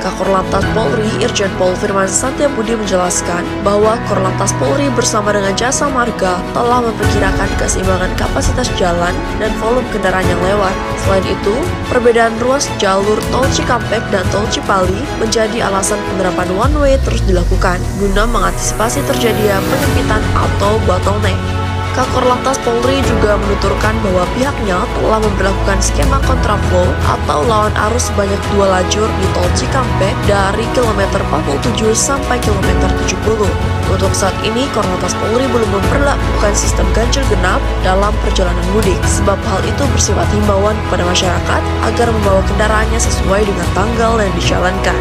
Kakor Lantas Polri Irjen Pol Firman Santiabudi menjelaskan bahwa Korlantas Polri bersama dengan Jasa Marga telah memperkirakan keseimbangan kapasitas jalan dan volume kendaraan yang lewat. Selain itu, perbedaan ruas jalur tol Cikampek dan tol Cipali menjadi alasan penerapan one way terus dilakukan guna mengantisipasi terjadinya penyempitan atau bottleneck. Kakor Lantas Polri juga menuturkan bahwa pihaknya telah memperlakukan skema kontraflow atau lawan arus sebanyak dua lajur di tol Cikampek dari kilometer 47 sampai kilometer 70. Untuk saat ini, Korlantas Polri belum memperlakukan sistem ganjil genap dalam perjalanan mudik, sebab hal itu bersifat himbauan kepada masyarakat agar membawa kendaraannya sesuai dengan tanggal yang dijalankan.